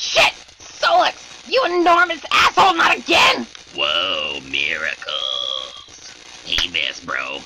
shit! Solix, you enormous asshole, not again! Whoa, miracles. Hey, Miss bro,